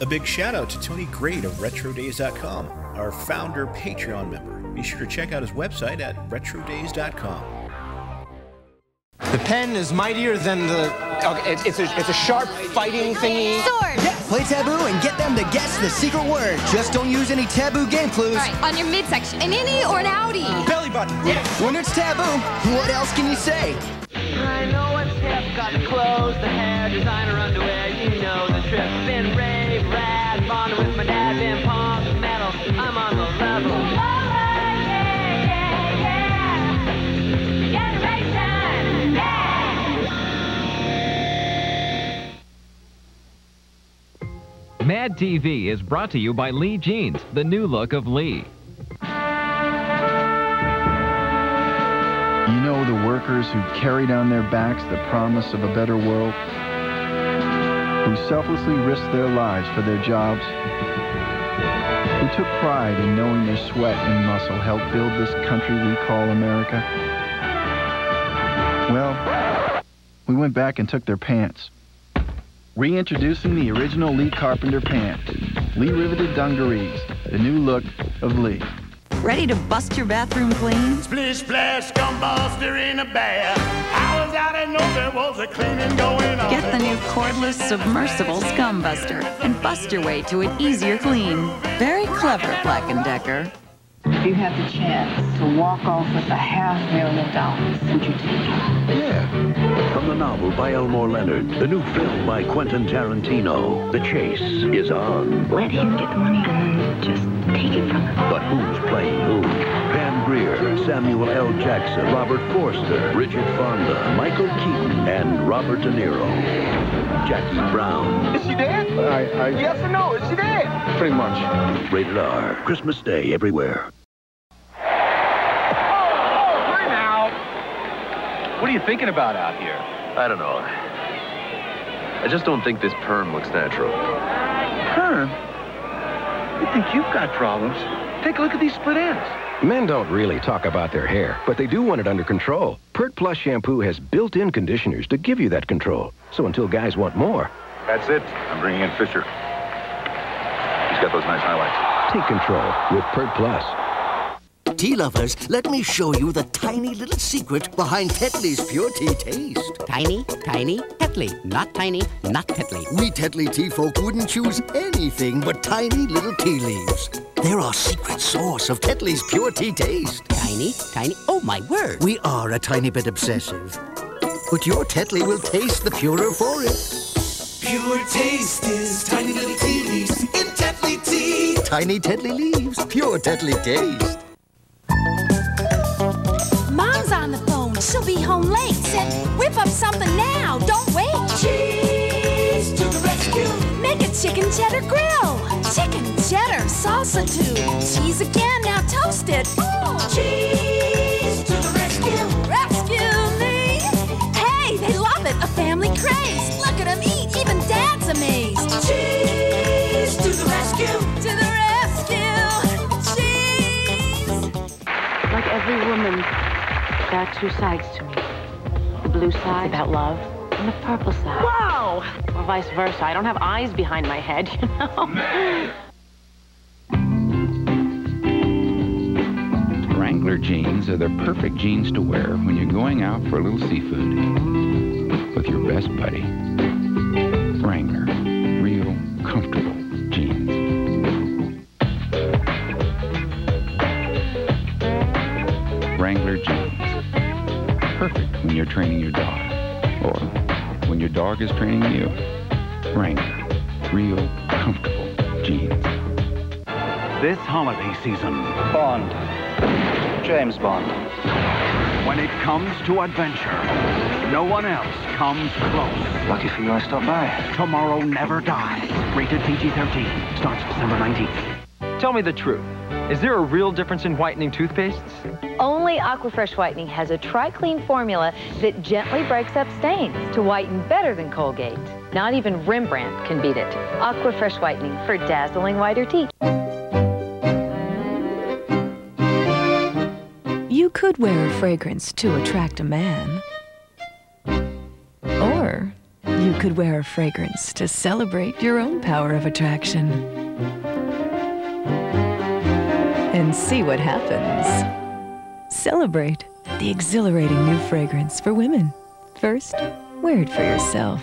A big shout out to Tony Great of RetroDays.com, our founder Patreon member. Be sure to check out his website at RetroDays.com. The pen is mightier than the. Okay, it's, it's, a, it's a sharp fighting thingy. Sword! Play taboo and get them to guess the secret word. Just don't use any taboo game clues. All right, on your midsection, an innie or an outie? Belly button. Yes. When it's taboo, what else can you say? I know what's hip, got the clothes, the hair, designer underwear, you know the trip. Been rave, rad, bonding with my dad, been punk, metal, I'm on the level. Mad TV is brought to you by Lee Jeans, the new look of Lee. You know the workers who carried on their backs the promise of a better world? Who selflessly risked their lives for their jobs? Who took pride in knowing their sweat and muscle helped build this country we call America? Well, we went back and took their pants. Reintroducing the original Lee Carpenter pant. Lee Riveted Dungarees, the new look of Lee. Ready to bust your bathroom clean? Splish splash, scumbuster in a bath. Get the new cordless submersible Scumbuster and bust your way to an easier clean. Very clever, Black & Decker. If you had the chance to walk off with a half million dollars, would you take it? Yeah. From the novel by Elmore Leonard, the new film by Quentin Tarantino, The Chase is on. Let him get the money and then just take it from him. But who's playing who? Pam Grier, Samuel L. Jackson, Robert Forster, Bridget Fonda, Michael Keaton, and Robert De Niro. Jackie Brown. Is she dead? I, I... Yes or no? Is she dead? Pretty much. Rated R. Christmas Day everywhere. Oh, oh, hi now! What are you thinking about out here? I don't know. I just don't think this perm looks natural. Perm? You think you've got problems? Take a look at these split ends. Men don't really talk about their hair, but they do want it under control. Pert Plus shampoo has built-in conditioners to give you that control. So until guys want more, That's it. I'm bringing in Fisher. He's got those nice highlights. take control with Pert Plus. Tea lovers, let me show you the tiny little secret behind Tetley's pure tea taste. Tiny, tiny, Tetley. Not tiny, not Tetley. We Tetley tea folk wouldn't choose anything but tiny little tea leaves. They're our secret source of Tetley's pure tea taste. Tiny, tiny. Oh, my word. We are a tiny bit obsessive. But your Tetley will taste the purer for it. Pure taste is tiny little tea leaves in Tetley tea. Tiny Tetley leaves, pure Tetley taste. She'll be home late. Said, whip up something now. Don't wait. Cheese to the rescue. Make a chicken cheddar grill. Chicken cheddar salsa too. Cheese again, now toasted. Ooh. Cheese to the rescue. Rescue me. Hey, they love it. A family craze. Look at them eat. Even Dad's amazed. Cheese there are two sides to me. The blue side about love, and the purple side. Wow! Or vice versa. I don't have eyes behind my head, you know? Wrangler jeans are the perfect jeans to wear when you're going out for a little seafood with your best buddy. Wrangler, you're training your dog or when your dog is training you. Wrangler, real comfortable jeans. This holiday season, Bond. James Bond. when it comes to adventure, no one else comes close. Lucky for you, I stopped by. Tomorrow Never Dies. Rated PG-13. Starts December 19th. Tell me the truth. Is there a real difference in whitening toothpastes? Only Aquafresh Whitening has a tri-clean formula that gently breaks up stains to whiten better than Colgate. Not even Rembrandt can beat it. Aquafresh Whitening for dazzling whiter teeth. You could wear a fragrance to attract a man. Or you could wear a fragrance to celebrate your own power of attraction. And see what happens. Celebrate the exhilarating new fragrance for women. First, wear it for yourself.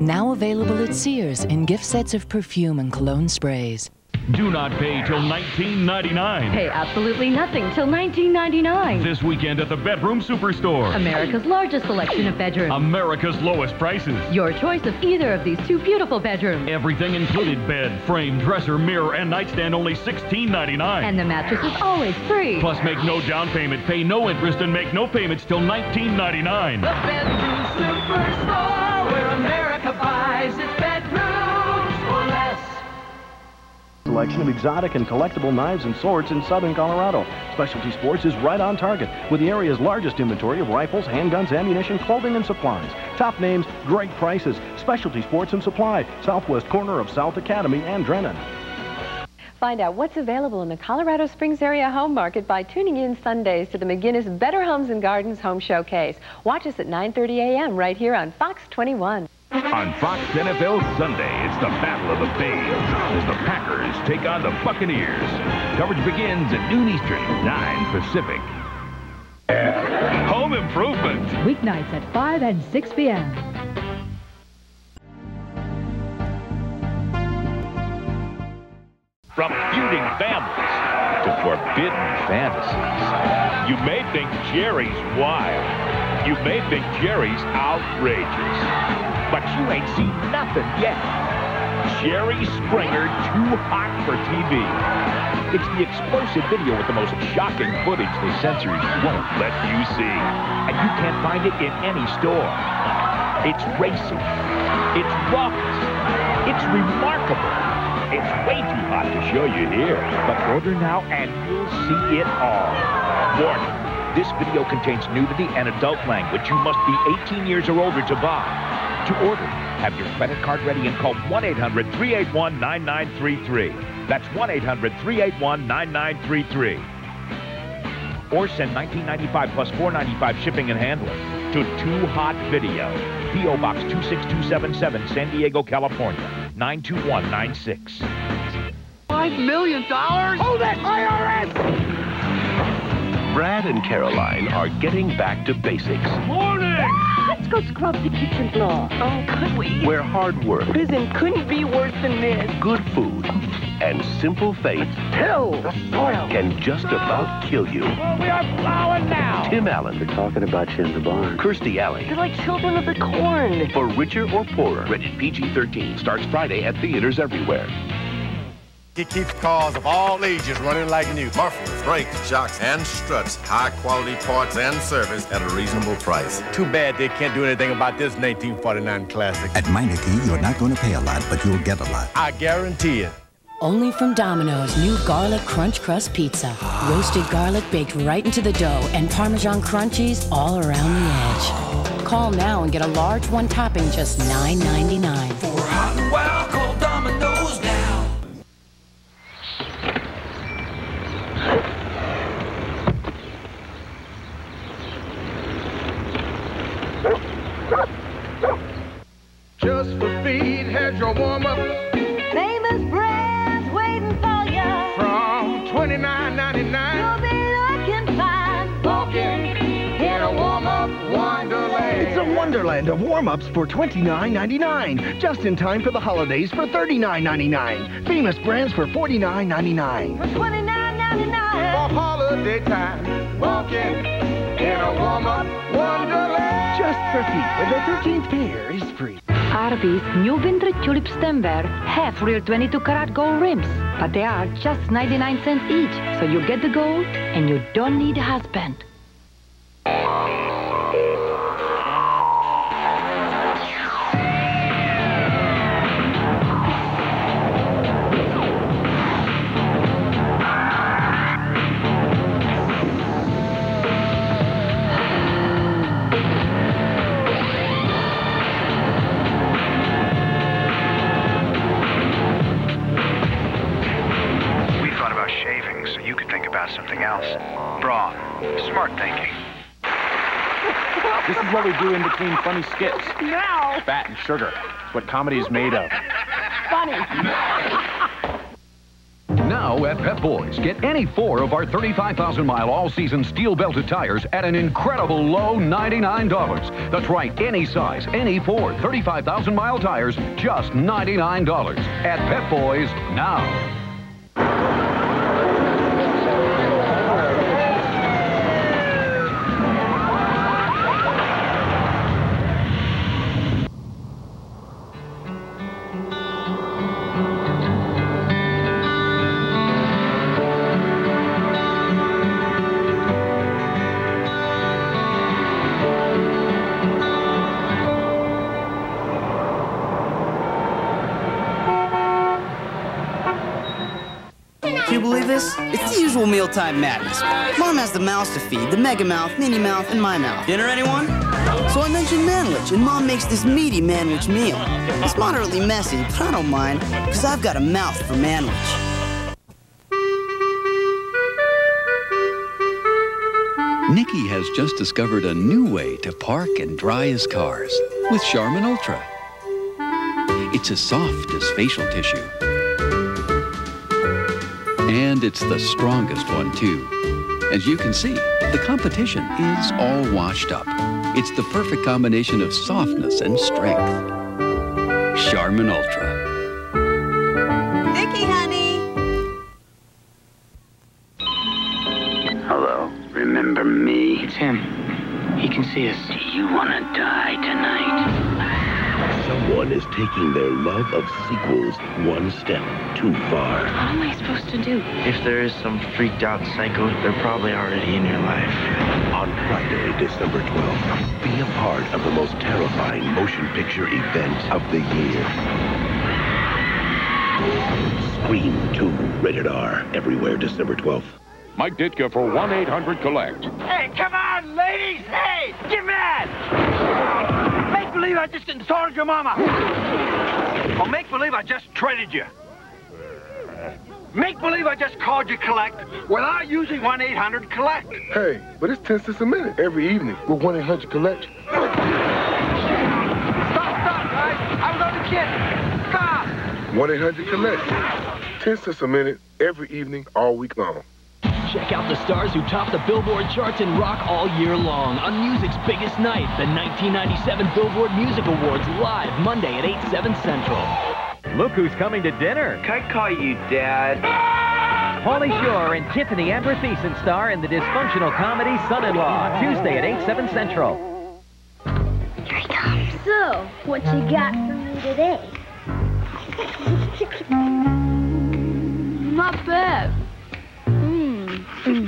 Now available at Sears in gift sets of perfume and cologne sprays. Do not pay till 1999. Pay absolutely nothing till 1999. This weekend at the Bedroom Superstore. America's largest selection of bedrooms. America's lowest prices. Your choice of either of these two beautiful bedrooms. Everything included bed, frame, dresser, mirror, and nightstand only $16.99. And the mattress is always free. Plus, make no down payment, pay no interest, and make no payments till 1999. The Bedroom Superstore, where America buys its Selection of exotic and collectible knives and swords in southern Colorado. Specialty Sports is right on target with the area's largest inventory of rifles, handguns, ammunition, clothing, and supplies. Top names, great prices. Specialty Sports and Supply, southwest corner of South Academy and Drennan. Find out what's available in the Colorado Springs area home market by tuning in Sundays to the McGinnis Better Homes and Gardens Home Showcase. Watch us at 9.30 a.m. right here on Fox 21. On Fox NFL Sunday, it's the Battle of the Bays as the Packers take on the Buccaneers. Coverage begins at noon Eastern, 9 Pacific. Home improvement. Weeknights at 5 and 6 p.m. From feuding families to forbidden fantasies. You may think Jerry's wild. You may think Jerry's outrageous. You ain't seen nothing yet. Jerry Springer, too hot for TV. It's the explosive video with the most shocking footage the censors won't let you see. And you can't find it in any store. It's racing. It's raucous. It's remarkable. It's way too hot to show you here. But order now and you'll see it all. Warning. This video contains nudity and adult language. You must be 18 years or older to buy. To order, have your credit card ready and call 1-800-381-9933. That's 1-800-381-9933. Or send 1995 plus 495 shipping and handling to Too Hot Video, P.O. Box 26277, San Diego, California, 92196. Five million dollars? Hold it, IRS! Brad and Caroline are getting back to basics. Morning! Let's go scrub the kitchen floor. Oh, could we? Where hard work, Prison couldn't be worse than this. good food, and simple faith Till the soil. can just about kill you. We are plowing now. Tim Allen. They're talking about you in the barn. Kirstie Alley. They're like children of the corn. For richer or poorer. Rated PG-13. Starts Friday at theaters everywhere. It keeps cars of all ages running like new. Mufflers, brakes, shocks, and struts. High quality parts and service at a reasonable price. Too bad they can't do anything about this 1949 classic. At Meineke, you're not going to pay a lot, but you'll get a lot. I guarantee it. Only from Domino's new garlic crunch crust pizza. Roasted garlic baked right into the dough and Parmesan crunchies all around the edge. Call now and get a large one topping just $9.99. $29.99. You'll be looking fine, walking in a warm-up wonderland. It's a wonderland of warm-ups for $29.99. Just in time for the holidays for $39.99. Famous brands for $49.99. For $29.99. For holiday time. Walking in a warm-up wonderland. Just for feet, where the 13th pair is free. Arby's new winter tulip stemware have real 22 karat gold rims, but they are just 99 cents each. So you get the gold and you don't need a husband. Bra. Smart thinking. This is what we do in between funny skits. Now. Fat and sugar. It's what comedy is made of. Funny. Now at Pep Boys, get any four of our 35,000 mile all season steel belted tires at an incredible low $99. That's right, any size, any four 35,000 mile tires, just $99. At Pep Boys now. It's mealtime madness. Mom has the mouths to feed, the mega mouth, mini mouth, and my mouth. Dinner, anyone? So I mentioned manwich, and Mom makes this meaty manwich meal. It's moderately messy, but I don't mind, because I've got a mouth for manwich. Nicky has just discovered a new way to park and dry his cars with Charmin Ultra. It's as soft as facial tissue. And it's the strongest one, too. As you can see, the competition is all washed up. It's the perfect combination of softness and strength. Charmin Ultra. Nicky, honey! Hello, remember me? It's him. He can see us. Do you want to die tonight? Someone is taking their love of sequels one step too far. What am I supposed to do? If there is some freaked out psycho, they're probably already in your life. On Friday, December 12th, be a part of the most terrifying motion picture event of the year. Scream 2, rated R, everywhere December 12th. Mike Ditka for 1-800-COLLECT. Hey, come on, ladies! Hey, get mad! Believe I just insulted your mama. Or make believe I just traded you. Make believe I just called you collect without using 1-800-COLLECT. Hey, but it's 10 cents a minute every evening with 1-800-COLLECT. Stop, stop, guys! I was only kidding. Stop! 1-800-COLLECT. 10 cents a minute every evening all week long. Check out the stars who top the Billboard charts in rock all year long on music's biggest night, the 1997 Billboard Music Awards, live Monday at 8, 7 Central. Look who's coming to dinner. Can I call you Dad? Pauly Shore and Tiffany Amber Thiessen star in the dysfunctional comedy Son-in-Law, Tuesday at 8, 7 Central. Here I come. So, what you got for me today? Not bad. We've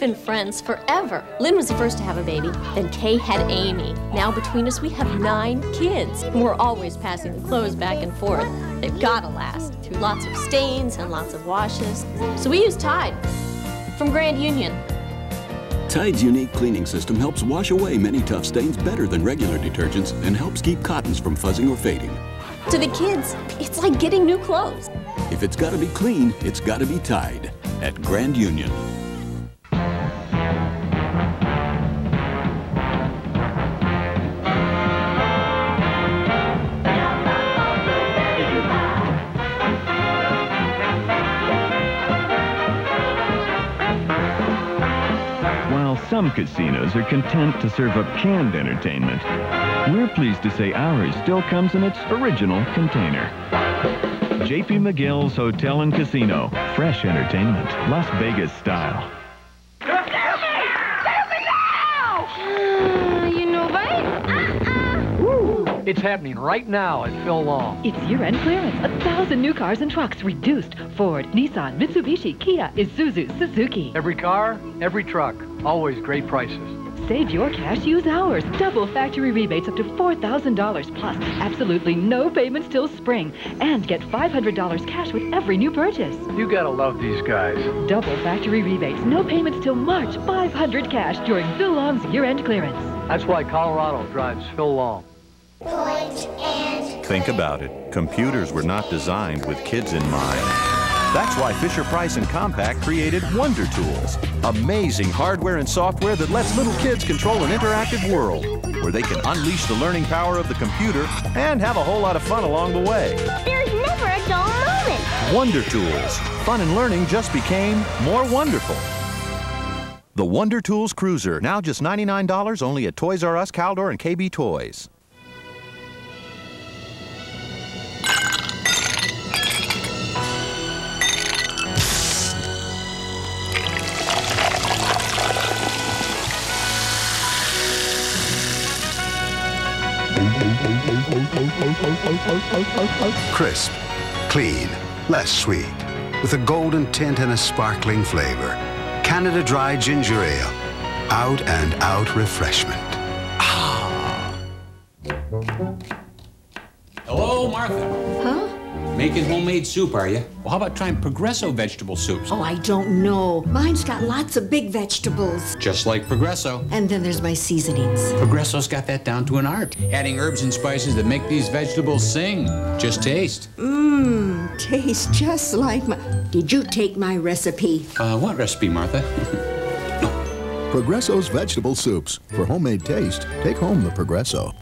been friends forever. Lynn was the first to have a baby, then Kay had Amy. Now between us, we have nine kids. We're always passing the clothes back and forth. They've gotta last through lots of stains and lots of washes. So we use Tide from Grand Union. Tide's unique cleaning system helps wash away many tough stains better than regular detergents and helps keep cottons from fuzzing or fading. To the kids, it's like getting new clothes. If it's gotta be clean, it's gotta be Tide at Grand Union. Some casinos are content to serve up canned entertainment, we're pleased to say ours still comes in its original container. JP McGill's Hotel and Casino. Fresh entertainment, Las Vegas style. It's happening right now at Phil Long. It's year-end clearance. A thousand new cars and trucks reduced. Ford, Nissan, Mitsubishi, Kia, Isuzu, Suzuki. Every car, every truck, always great prices. Save your cash, use ours. Double factory rebates up to $4,000 plus. Absolutely no payments till spring. And get $500 cash with every new purchase. You gotta love these guys. Double factory rebates, no payments till March. 500 cash during Phil Long's year-end clearance. That's why Colorado drives Phil Long. Think about it. Computers were not designed with kids in mind. That's why Fisher Price and Compaq created Wonder Tools. Amazing hardware and software that lets little kids control an interactive world where they can unleash the learning power of the computer and have a whole lot of fun along the way. There's never a dull moment. Wonder Tools. Fun and learning just became more wonderful. The Wonder Tools Cruiser, now just $99 only at Toys R Us, Caldor, and KB Toys. Crisp, clean, less sweet, with a golden tint and a sparkling flavor. Canada Dry Ginger Ale. Out and out refreshment. Making homemade soup, are you? Well, how about trying Progresso vegetable soups? Oh, I don't know. Mine's got lots of big vegetables. Just like Progresso. And then there's my seasonings. Progresso's got that down to an art. Adding herbs and spices that make these vegetables sing. Just taste. Mmm, tastes just like my. Did you take my recipe? Uh, what recipe, Martha? Progresso's vegetable soups. For homemade taste, take home the Progresso.